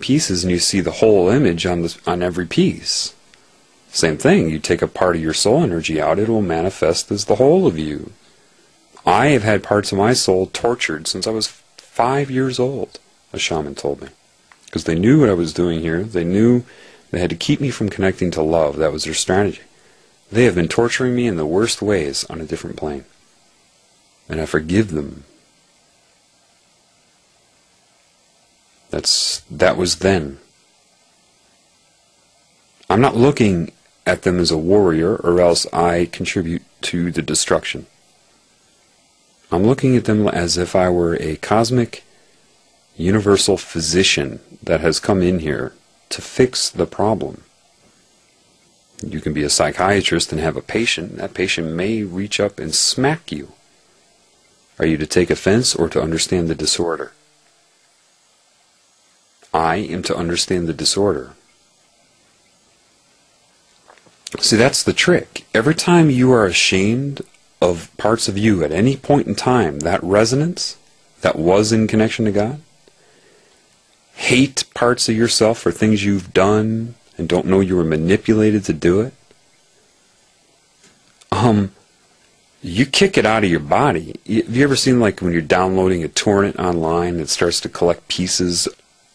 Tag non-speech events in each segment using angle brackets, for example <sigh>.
pieces and you see the whole image on the, on every piece. Same thing, you take a part of your soul energy out, it will manifest as the whole of you. I have had parts of my soul tortured since I was five years old, a shaman told me. Because they knew what I was doing here. They knew they had to keep me from connecting to love. That was their strategy. They have been torturing me in the worst ways on a different plane. And I forgive them. That's that was then. I'm not looking at them as a warrior or else I contribute to the destruction. I'm looking at them as if I were a cosmic universal physician that has come in here to fix the problem. You can be a psychiatrist and have a patient. That patient may reach up and smack you. Are you to take offense or to understand the disorder? I am to understand the disorder. See, that's the trick. Every time you are ashamed of parts of you at any point in time, that resonance that was in connection to God, hate parts of yourself for things you've done and don't know you were manipulated to do it, um, you kick it out of your body. Have you ever seen like when you're downloading a torrent online, it starts to collect pieces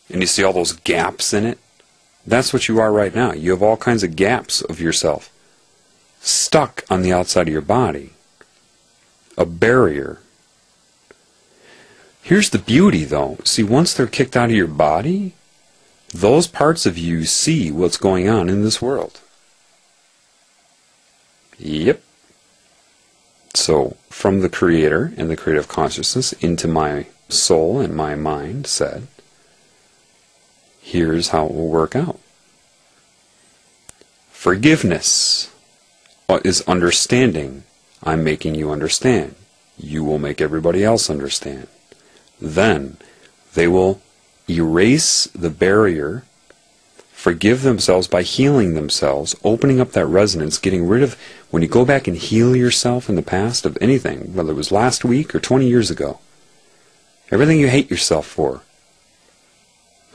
and you see all those gaps in it? That's what you are right now. You have all kinds of gaps of yourself stuck on the outside of your body. A barrier. Here's the beauty though. See, once they're kicked out of your body, those parts of you see what's going on in this world. Yep. So, from the Creator and the creative consciousness into my soul and my mind said, here's how it will work out. Forgiveness is understanding. I'm making you understand. You will make everybody else understand. Then they will erase the barrier, forgive themselves by healing themselves, opening up that resonance, getting rid of, when you go back and heal yourself in the past of anything, whether it was last week or 20 years ago, everything you hate yourself for.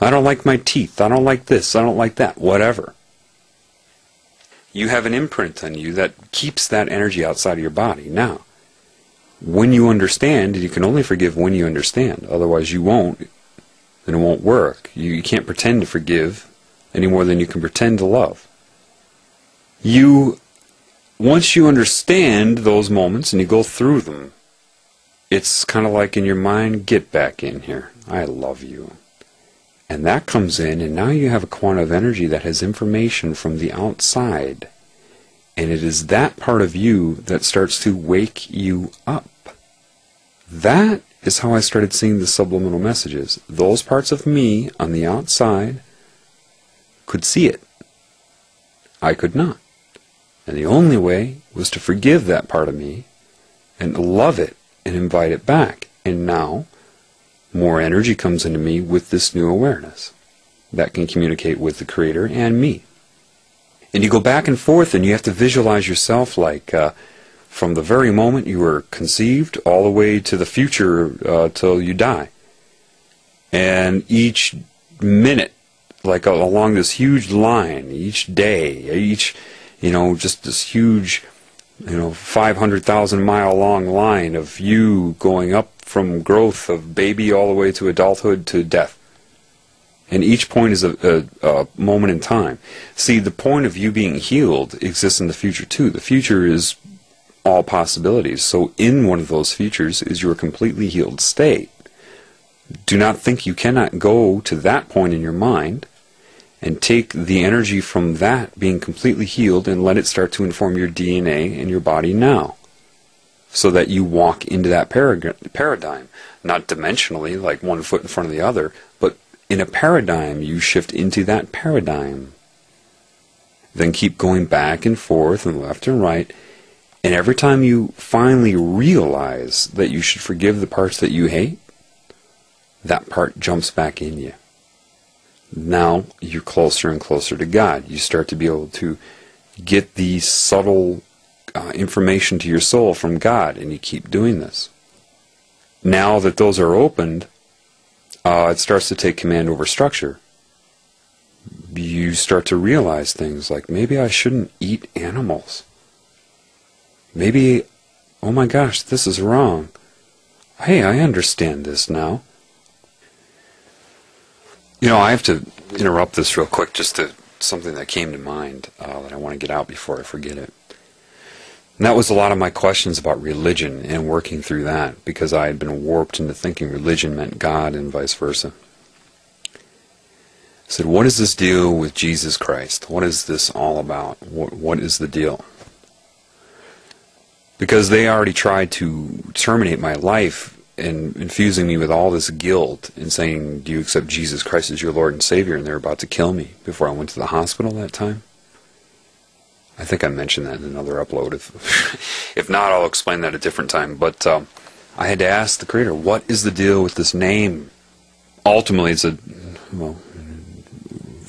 I don't like my teeth. I don't like this. I don't like that. Whatever. You have an imprint on you that keeps that energy outside of your body. Now, when you understand, you can only forgive when you understand. Otherwise, you won't and it won't work. You, you can't pretend to forgive any more than you can pretend to love. You, once you understand those moments and you go through them, it's kind of like in your mind, get back in here. I love you. And that comes in, and now you have a quantum of energy that has information from the outside. And it is that part of you that starts to wake you up. That is how I started seeing the subliminal messages. Those parts of me on the outside could see it. I could not. And the only way was to forgive that part of me and love it and invite it back. And now, more energy comes into me with this new awareness that can communicate with the Creator and me. And you go back and forth and you have to visualize yourself like, uh, from the very moment you were conceived all the way to the future uh, till you die. And each minute, like uh, along this huge line, each day, each, you know, just this huge, you know, 500,000 mile long line of you going up from growth of baby all the way to adulthood to death. And each point is a, a, a, moment in time. See, the point of you being healed exists in the future too. The future is all possibilities. So in one of those futures is your completely healed state. Do not think you cannot go to that point in your mind and take the energy from that being completely healed and let it start to inform your DNA and your body now. So that you walk into that paradigm. Not dimensionally, like one foot in front of the other, but in a paradigm, you shift into that paradigm. Then keep going back and forth and left and right and every time you finally realize that you should forgive the parts that you hate, that part jumps back in you. Now you're closer and closer to God. You start to be able to get the subtle uh, information to your soul from God, and you keep doing this. Now that those are opened, uh, it starts to take command over structure. you start to realize things like maybe I shouldn't eat animals. Maybe, oh my gosh, this is wrong. Hey, I understand this now. You know, I have to interrupt this real quick just to something that came to mind uh, that I want to get out before I forget it. And that was a lot of my questions about religion and working through that because I had been warped into thinking religion meant God and vice versa. I said, what is this deal with Jesus Christ? What is this all about? What, what is the deal? Because they already tried to terminate my life and infusing me with all this guilt and saying, Do you accept Jesus Christ as your Lord and Savior? And they're about to kill me before I went to the hospital that time. I think I mentioned that in another upload. If, <laughs> if not, I'll explain that a different time. But um, I had to ask the Creator, What is the deal with this name? Ultimately, it's a, well,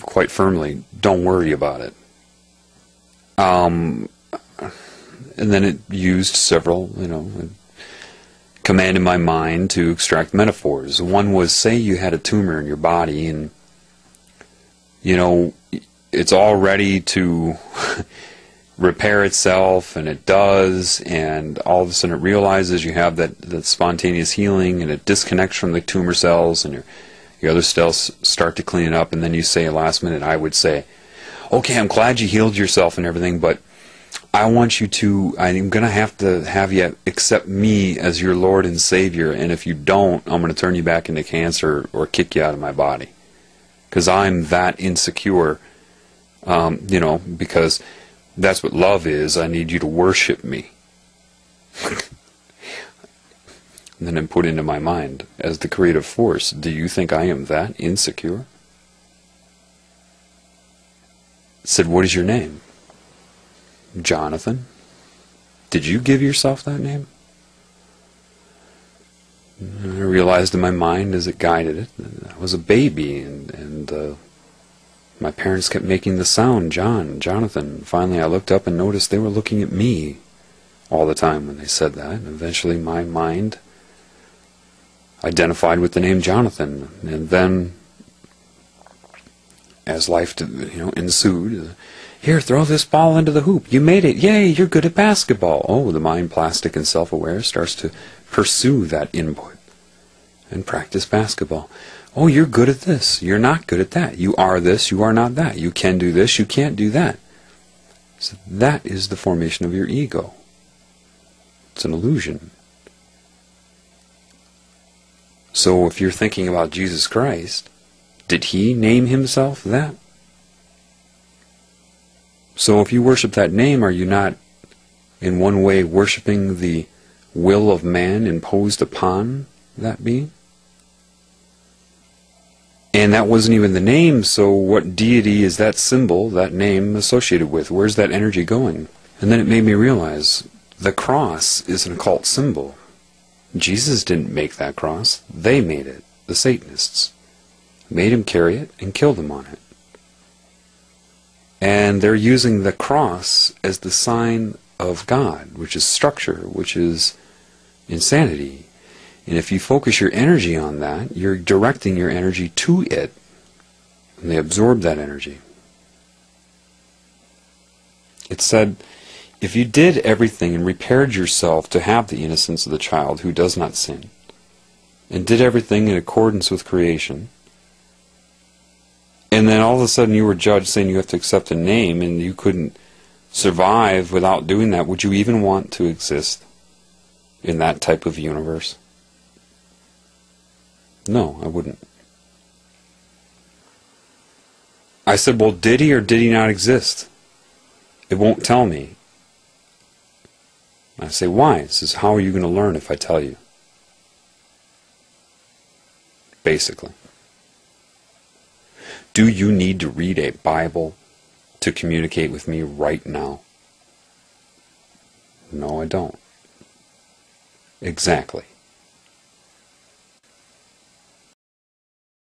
quite firmly, don't worry about it. Um, and then it used several, you know, command in my mind to extract metaphors. One was say you had a tumor in your body and you know it's all ready to <laughs> repair itself and it does and all of a sudden it realizes you have that, that spontaneous healing and it disconnects from the tumor cells and your your other cells start to clean it up and then you say last minute I would say okay I'm glad you healed yourself and everything but I want you to, I'm to have to have you accept me as your Lord and Savior, and if you don't, I'm to turn you back into cancer or kick you out of my body. Because I'm that insecure, um, you know, because that's what love is. I need you to worship me. <laughs> and then I'm put into my mind, as the creative force, do you think I am that insecure? said, what is your name? Jonathan? Did you give yourself that name? I realized in my mind as it guided it I was a baby, and, and uh, my parents kept making the sound, John, Jonathan. Finally, I looked up and noticed they were looking at me all the time when they said that. And eventually, my mind identified with the name Jonathan, and then, as life you know ensued, here, throw this ball into the hoop. You made it. Yay, you're good at basketball. Oh, the mind, plastic, and self-aware starts to pursue that input and practice basketball. Oh, you're good at this. You're not good at that. You are this. You are not that. You can do this. You can't do that. So that is the formation of your ego. It's an illusion. So if you're thinking about Jesus Christ, did he name himself that? So if you worship that name, are you not in one way worshiping the will of man imposed upon that being? And that wasn't even the name, so what deity is that symbol, that name associated with? Where's that energy going? And then it made me realize the cross is an occult symbol. Jesus didn't make that cross, they made it, the Satanists. Made him carry it and killed him on it. And they're using the cross as the sign of God, which is structure, which is insanity. And if you focus your energy on that, you're directing your energy to it. And they absorb that energy. It said, if you did everything and repaired yourself to have the innocence of the child who does not sin, and did everything in accordance with creation, and then all of a sudden you were judged saying you have to accept a name and you couldn't survive without doing that, would you even want to exist in that type of universe? No, I wouldn't. I said, well, did he or did he not exist? It won't tell me. I say, why? It says, how are you going to learn if I tell you? Basically. Do you need to read a Bible to communicate with me right now? No, I don't. Exactly.